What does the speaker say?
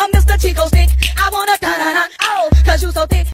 I'm Mr. Chico Stick. I wanna da da da. Oh, cause you so thick.